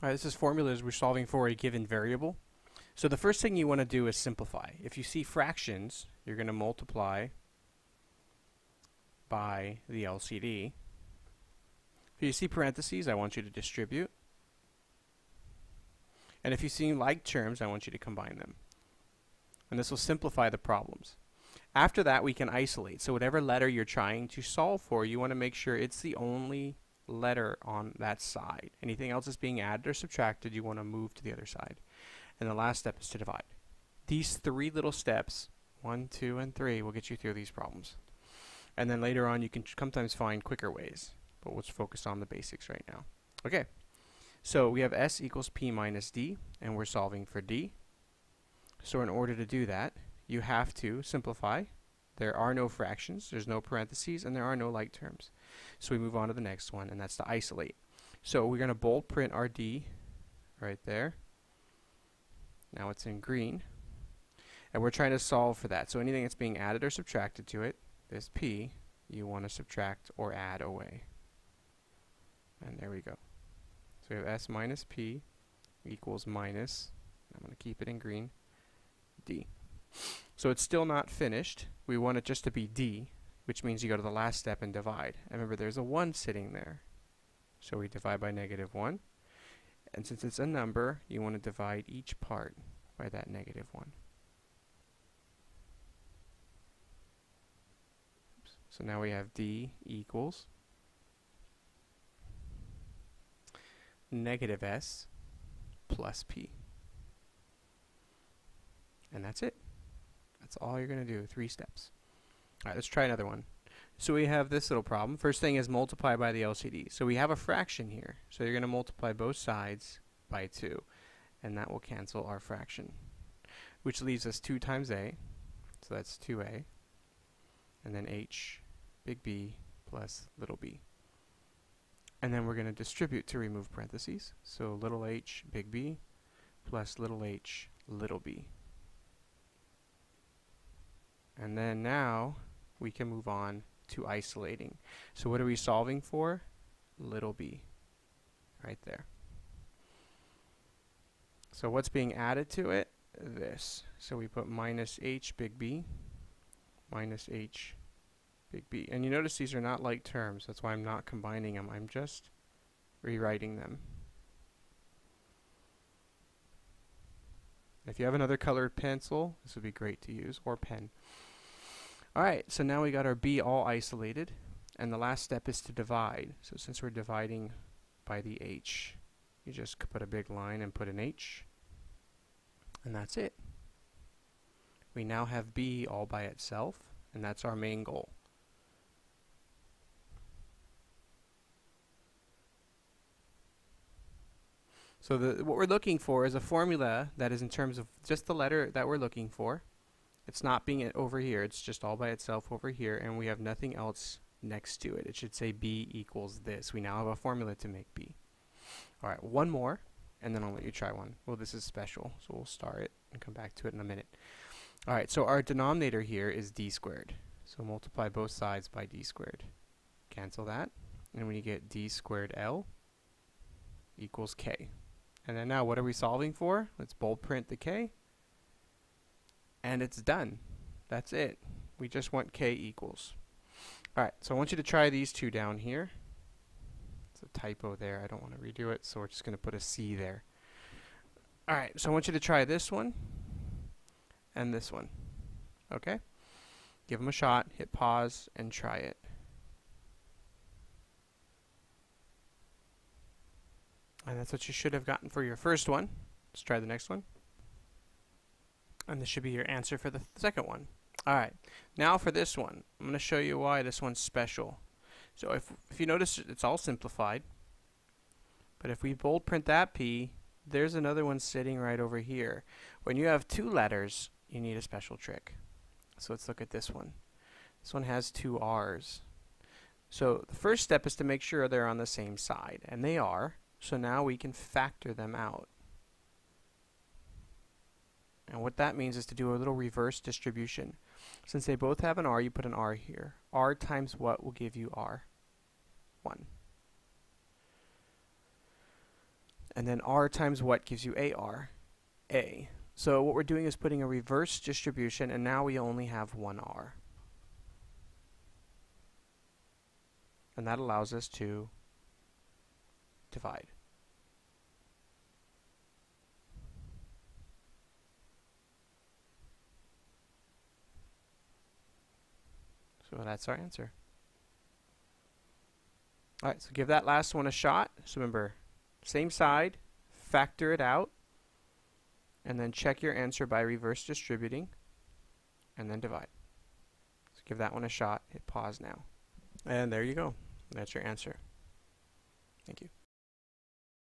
All right, this is formulas we're solving for a given variable. So the first thing you want to do is simplify. If you see fractions, you're going to multiply by the LCD. If you see parentheses, I want you to distribute. And if you see like terms, I want you to combine them. And this will simplify the problems. After that, we can isolate. So whatever letter you're trying to solve for, you want to make sure it's the only letter on that side. Anything else is being added or subtracted, you want to move to the other side. And the last step is to divide. These three little steps, one, two, and three, will get you through these problems. And then later on, you can sometimes find quicker ways. But let's focus on the basics right now. Okay, so we have s equals p minus d, and we're solving for d. So in order to do that, you have to simplify. There are no fractions, there's no parentheses, and there are no like terms. So we move on to the next one, and that's to isolate. So we're going to bold print our D right there. Now it's in green. And we're trying to solve for that. So anything that's being added or subtracted to it, this P, you want to subtract or add away. And there we go. So we have S minus P equals minus, I'm going to keep it in green, D. So it's still not finished. We want it just to be D, which means you go to the last step and divide. And remember, there's a 1 sitting there. So we divide by negative 1. And since it's a number, you want to divide each part by that negative 1. Oops. So now we have D equals negative S plus P. And that's it. That's all you're going to do, three steps. Alright, let's try another one. So we have this little problem. First thing is multiply by the LCD. So we have a fraction here. So you're going to multiply both sides by 2. And that will cancel our fraction. Which leaves us 2 times a. So that's 2a. And then h, big B, plus little b. And then we're going to distribute to remove parentheses. So little h, big B, plus little h, little b. And then now we can move on to isolating. So what are we solving for? Little b, right there. So what's being added to it? This. So we put minus h big B, minus h big B. And you notice these are not like terms. That's why I'm not combining them. I'm just rewriting them. If you have another colored pencil, this would be great to use, or pen. Alright, so now we got our B all isolated, and the last step is to divide. So since we're dividing by the H, you just put a big line and put an H, and that's it. We now have B all by itself, and that's our main goal. So the, what we're looking for is a formula that is in terms of just the letter that we're looking for. It's not being over here, it's just all by itself over here, and we have nothing else next to it. It should say B equals this. We now have a formula to make B. Alright, one more, and then I'll let you try one. Well, this is special, so we'll start it and come back to it in a minute. Alright, so our denominator here is d squared. So multiply both sides by d squared. Cancel that, and you get d squared L equals k. And then now what are we solving for? Let's bold print the k. And it's done. That's it. We just want k equals. Alright, so I want you to try these two down here. It's a typo there. I don't want to redo it, so we're just going to put a C there. Alright, so I want you to try this one and this one. Okay? Give them a shot, hit pause, and try it. And that's what you should have gotten for your first one. Let's try the next one. And this should be your answer for the second one. Alright, now for this one. I'm going to show you why this one's special. So if, if you notice, it's all simplified. But if we bold print that P, there's another one sitting right over here. When you have two letters, you need a special trick. So let's look at this one. This one has two R's. So the first step is to make sure they're on the same side, and they are. So now we can factor them out. And what that means is to do a little reverse distribution. Since they both have an R, you put an R here. R times what will give you R? 1. And then r times what gives you AR? A. So what we're doing is putting a reverse distribution, and now we only have one r. And that allows us to divide. So that's our answer. Alright, so give that last one a shot. So remember, same side, factor it out, and then check your answer by reverse distributing, and then divide. So give that one a shot. Hit pause now. And there you go. That's your answer. Thank you.